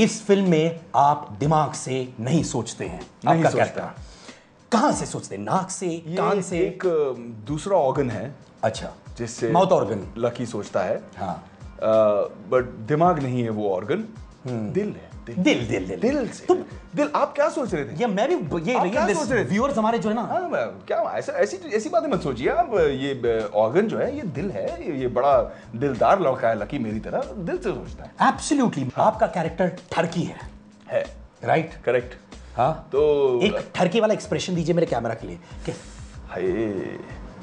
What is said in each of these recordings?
इस फ़िल्म में आप दिमाग से नहीं सोचते हैं। नहीं आपका सोचता। कैरेक्टर कहाँ से सोचते हैं? नाक से कान से? एक दूसरा ऑर्गन है। अच्छा। जिससे माउथ ऑर्गन लकी सोचता है। हाँ। बट दिमाग नहीं है वो ऑर्गन दिल है। दिल दिल दिल दिल। दिल से। दिल आप क्या सोच रहे थे? ये मैं भी ये आप क्या सोच रहे थे? व्यूअर्स हमारे जो है ना हाँ क्या ऐसा ऐसी ऐसी बातें मत सोचिए। आप ये ऑर्गन जो है ये दिल है। ये ये बड़ा दिलदार लड़का है लकी मेरी तरह। दिल से सोचता है। एब्सोल्युटली आपका कैरेक्टर ठरकी है। है। राइट करेक्ट हाँ। तो एक ठरकी वाला एक्सप्रेशन दीजिए मेरे कैमरा के लिए हाय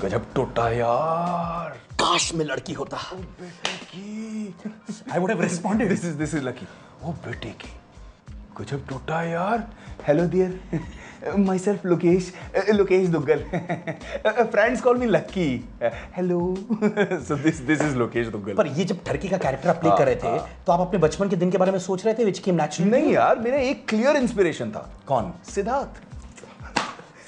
गजब टोटा यार। काश में लड़की होता। बेटे की। I would have responded this is this is lucky ओ बेटे की। गजब टोटा यार। Hello dear myself Lokesh Lokesh Duggal friends call me Lucky hello so this this is Lokesh Duggal पर ये जब ठरकी का कैरेक्टर आप प्ले कर रहे थे तो आप अपने बचपन के दिन के बारे में सोच रहे थे विच केम नेचुरली नहीं यार मेरा एक क्लियर इंस्पिरेशन था। कौन? सिद्धार्थ।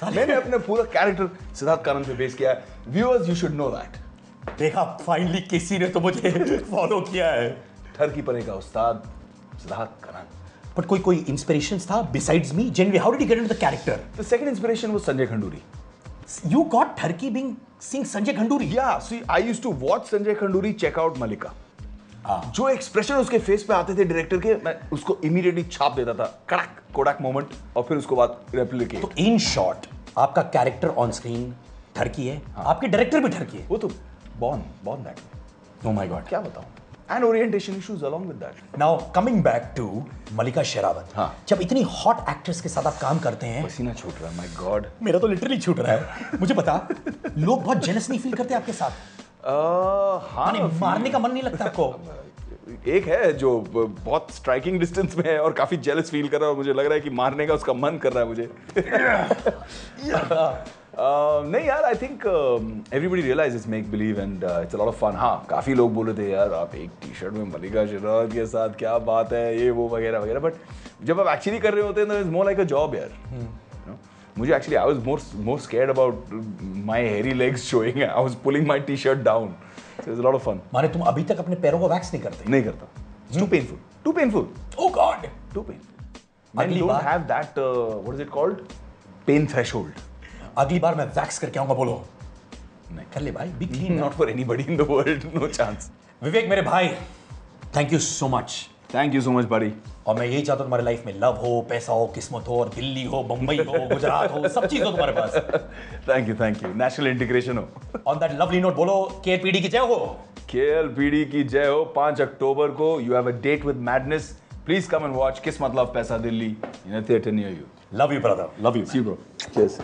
मैंने अपने पूरा कैरेक्टर सिद्धार्थ कानन पे बेस किया viewers you should know that देखा फाइनली किसी ने तो मुझे फॉलो किया है। ठरकी पने का उस्ताद सिद्धार्थ कानन बट कोई कोई इंस्पिरेशन था besides me generally how did you get into the character the second inspiration was Sanjay Khanduri you got ठरकी being सिंग संजय खंडूरी या see I used to watch Sanjay Khanduri check out Malika जो expression उसके face पे आते थे director के मैं उसको इमीडिएटली छाप देता था। कड़क कोडक मोमेंट और फिर उसको बाद रेप्लिकेट तो इन शॉर्ट आपका कैरेक्टर ऑन स्क्रीन ठरकी है आपके डायरेक्टर भी ठरकी है। वो तो born born that oh my god क्या बताऊँ? And orientation issues along with that now coming back to Malika Sherawat हाँ। जब इतनी हॉट एक्ट्रेस के साथ आप काम करते हैं पसीना छूट रहा है माय गॉड मेरा तो लिटरली छूट रहा है। मुझे बता लोग बहुत जेलस नहीं फील करते आपके साथ? हाँ माने मारने का मन नहीं लगता आपको? एक है जो बहुत स्ट्राइकिंग डिस्टेंस में है और काफ़ी जेलस फील कर रहा है और मुझे लग रहा है कि मारने का उसका मन कर रहा है मुझे। Uh, नहीं यार I think everybody realize it's make believe and it's lot of fun हाँ काफ़ी लोग बोले थे यार आप एक टी शर्ट में मलिका शेरावत के साथ क्या बात है ये वो वगैरह वगैरह. बट जब आप एक्चुअली कर रहे होते हैं तो it's more like a job यार. मुझे actually I was more more scared about my hairy legs showing I was pulling my T shirt down it's lot of fun माने तुम अभी तक अपने पैरों को वैक्स नहीं करते? नहीं करता. Too painful too painful oh god too painful bar- have that uh, what is it called? Pain threshold. अगली बार मैं वैक्स करके आऊँगा बोलो। नहीं कर ले भाई be clean not for anybody in the world no chance Vivek मेरे भाई thank you so much thank you so much बड़ी और मैं यही चाहता तुम्हारे लाइफ में लव हो पैसा हो किस्मत हो और दिल्ली हो मुंबई हो गुजरात हो सब चीज़ हो तुम्हारे पास। Thank you thank you national integration हो. ऑन दैट लवली नोट बोलो के की जय हो। के की जय हो। पाँच अक्टूबर को you have a date with madness please come and watch Kismat love Paisa Dilli. In theater near you love you brother love you see bro yes